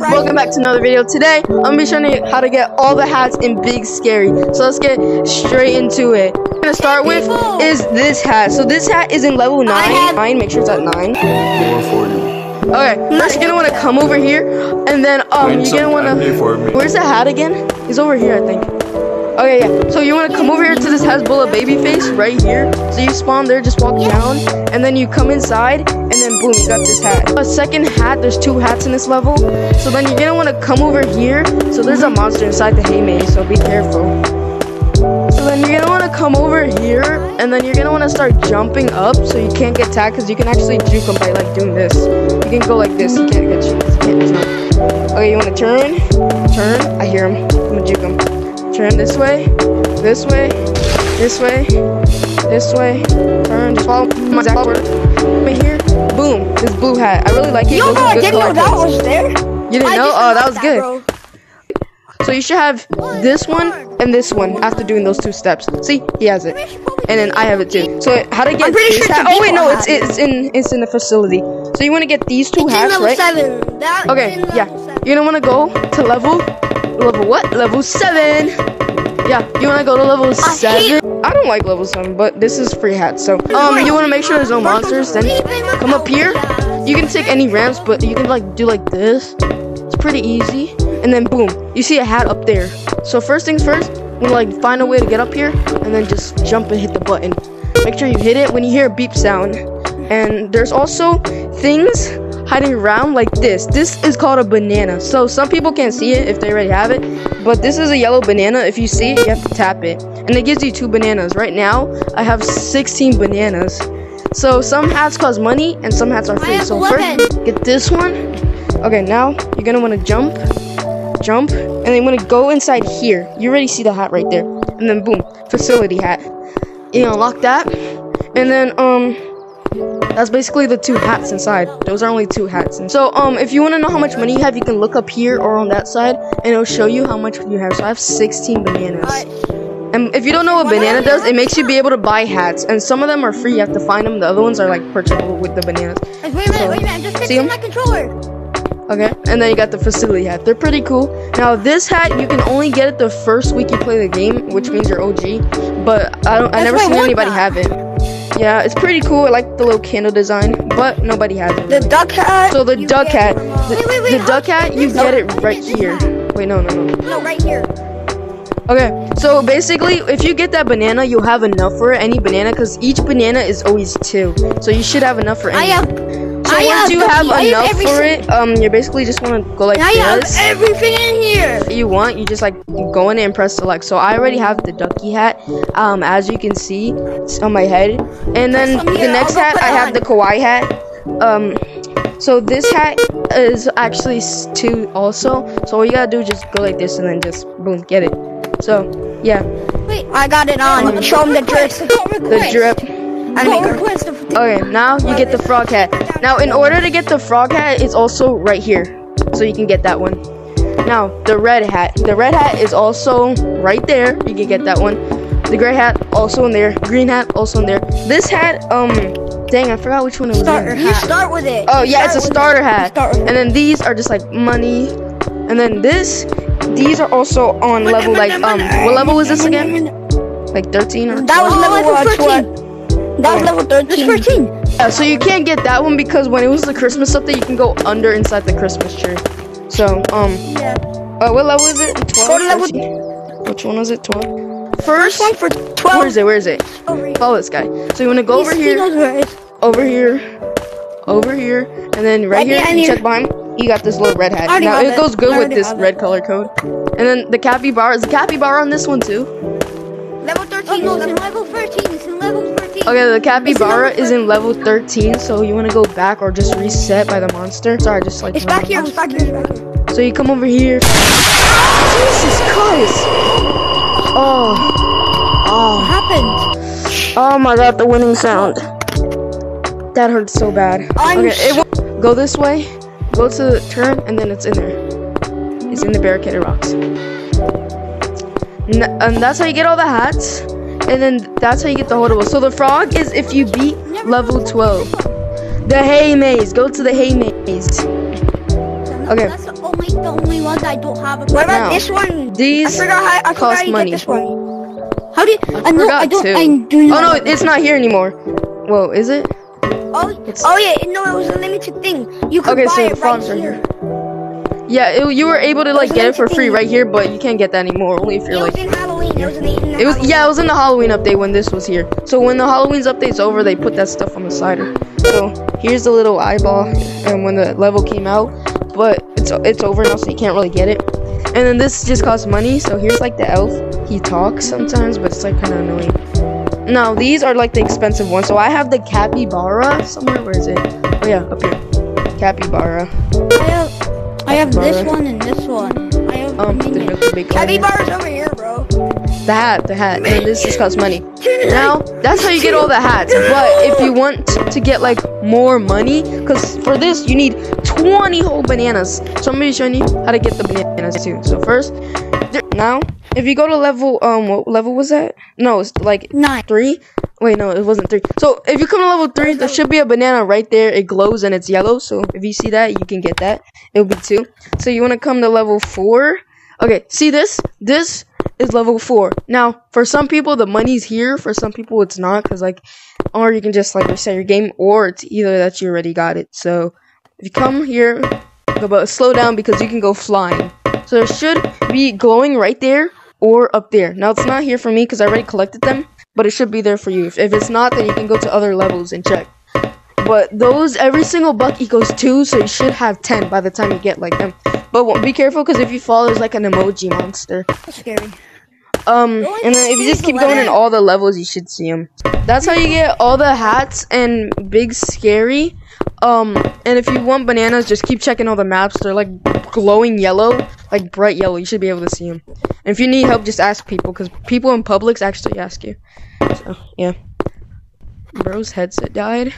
Welcome back to another video. Today, I'm gonna be showing you how to get all the hats in Big Scary. So let's get straight into it. What I'm gonna start with is this hat. So this hat is in level 9. 9, make sure it's at 9. 440. Okay, first you're gonna wanna come over here, and then, um, you're gonna wanna... candy for me. Where's the hat again? He's over here, I think. Okay, yeah. So you wanna come over here to this Hezbollah baby face right here. So you spawn there, just walk down, and then you come inside, and then boom, you got this hat. A second hat, there's two hats in this level. So then you're gonna wanna come over here. So there's a monster inside the hay maze, so be careful. So then you're gonna wanna come over here, and then you're gonna wanna start jumping up, so you can't get tagged, because you can actually juke them by like doing this. You can go like this, you can't get you can't. Okay, you wanna turn, turn. I hear him. I'm gonna juke him. Turn this way, this way, this way, this way. Turn. Just follow my exact. Right here. Boom. This blue hat. I really like it. Yo, Those bro, I didn't know that was there. You didn't I know? Oh, that was good. bro. So you should have this one and this one after doing those two steps. See, he has it, and then I have it too. So how to get I'm pretty this sure hat? Oh wait, no, it's it's in it's in the facility. So you want to get these two It's hats, right? That Okay, yeah. seven. You're gonna wanna go to level level what? Level seven. Yeah, you wanna go to level hate- seven. I don't like level seven, but this is free hats. So um, you wanna make sure there's no monsters. Then come up here. You can take any ramps, but you can like do like this. It's pretty easy. And then boom, you see a hat up there. So first things first, you like find a way to get up here, and then just jump and hit the button. Make sure you hit it when you hear a beep sound. And there's also things hiding around like this. This is called a banana. So some people can't see it if they already have it, but this is a yellow banana. If you see it, you have to tap it, and it gives you two bananas. Right now, I have 16 bananas. So some hats cost money and some hats are free. So 11. first, get this one. Okay, now you're gonna want to jump, jump, and then you want to go inside here. You already see the hat right there, and then boom, facility hat. You unlock that, and then um. That's basically the two hats inside. Those are only two hats. And so, um, if you want to know how much money you have, you can look up here or on that side, and it'll show you how much you have. So I have 16 bananas. And if you don't know what banana does, it makes you be able to buy hats. And some of them are free. You have to find them. The other ones are like purchasable with the bananas. Wait a minute, wait a minute. I'm just fixing my controller. Okay. And then you got the facility hat. They're pretty cool. Now this hat you can only get it the first week you play the game, which means you're OG. But I don't. I That's never seen anybody have it. Yeah, it's pretty cool. I like the little candle design, but nobody has it. The duck hat. So the duck hat, the, wait, wait, wait, the duck hat, you get it how do you right here. hat? Wait, no, no, no. No, right here. Okay, so basically, if you get that banana, you'll have enough for any banana, because each banana is always two. So you should have enough for I have. So I once you have I have enough every for it, um, you basically just want to go like I have this. everything in here. you want, you just like go in and press select. So I already have the ducky hat, um, as you can see, it's on my head. And then the next hat, I have the kawaii hat. Um, so this hat is actually two also. So all you gotta do is just go like this and then just boom, get it. So yeah, Wait, I got it on. Show him the drip. the drip. Okay, now you get the frog hat. Now, in order to get the frog hat, it's also right here. So you can get that one. Now, the red hat. The red hat is also right there. You can get that one. The gray hat, also in there. Green hat, also in there. This hat, um, dang, I forgot which one it was. Starter You start with it. Oh, yeah, it's a starter hat. And then these are just like money. And then this, these are also on level like, um, what level um, was this again? Like 13 or 12? That was level 14. That was level 13. That's Yeah, so you can't get that one because when it was the Christmas update, you can go under inside the Christmas tree. So, um. Yeah. Uh, what level is it? 12? Level... Which one was it? 12? First one for 12. Where is it? Where is it? Follow this guy. So you want to go over here, over here, over here, and then right here, you check behind you got this little red hat. Now it, it goes good with this red it. color code. And then the capybara is the capybara on this one too. Level 13. Oh, no, it's in level 13. It's in level 13. Okay, the capybara is in level 13, so you want to go back or just reset by the monster. Sorry, just like It's back here. It's back here. It's back here. So you come over here. Jesus Christ! Oh, oh. What oh, happened? oh my God! The winning sound. That hurts so bad. I'm okay, go this way. Go to the turn, and then it's in there. It's in the barricaded rocks. N- and that's how you get all the hats. And then that's how you get the holdable. So the frog is if you beat level 12. The hay maze. Go to the hay maze. Okay. That's, oh my like the only ones I don't have. What about Now, this one? these I forgot how, I forgot cost how money. this one. How do you? I, uh, know. I Forgot don't. to. I do oh, not. Oh no, it's not here anymore. Whoa, is it? Oh, It's- oh yeah, no, it was a limited thing. You could Okay, buy so it the right are here. Yeah, it, you were able to like get it for free right here, but you can't get that anymore. Only if you're like. Halloween. It was in, in It was yeah, it was in the Halloween update when this was here. So when the Halloween's update's over, they put that stuff on the cider. So here's the little eyeball, and when the level came out, but it's it's over now, so you can't really get it. And then this just costs money. So here's like the elf. He talks sometimes, but it's like kind of annoying. No, these are like the expensive ones. So I have the capybara somewhere. Where is it? Oh yeah, up here. Capybara. I have. I have this one and this one. I have Um, the milky big. Capybara's over here. The hat, the hat, and this just costs money. Now, that's how you get all the hats. But if you want to get like more money, because for this you need 20 whole bananas. So I'm gonna be showing you how to get the bananas too. So first, now, if you go to level, um, what level was that? No, it's like Nine. three. Wait, no, it wasn't three. So if you come to level three, there should be a banana right there. It glows and it's yellow. So if you see that, you can get that. It'll be two. So you want to come to level four. Okay, see this? This is level four. Now, for some people, the money's here. For some people, it's not. Cause like, or you can just like reset your game, or it's either that you already got it. So if you come here, but slow down because you can go flying. So there should be glowing right there or up there. Now it's not here for me because I already collected them, but it should be there for you. If, if it's not, then you can go to other levels and check. But those, every single buck equals two, so you should have ten by the time you get like them. But be careful because if you fall, there's like an emoji monster. That's scary. Um, and then if you just keep going in all the levels, you should see them. That's how you get all the hats and big scary. Um, and if you want bananas, just keep checking all the maps. They're like glowing yellow, like bright yellow. You should be able to see them. And if you need help, just ask people because people in publics actually ask you. So yeah. Bro's headset died.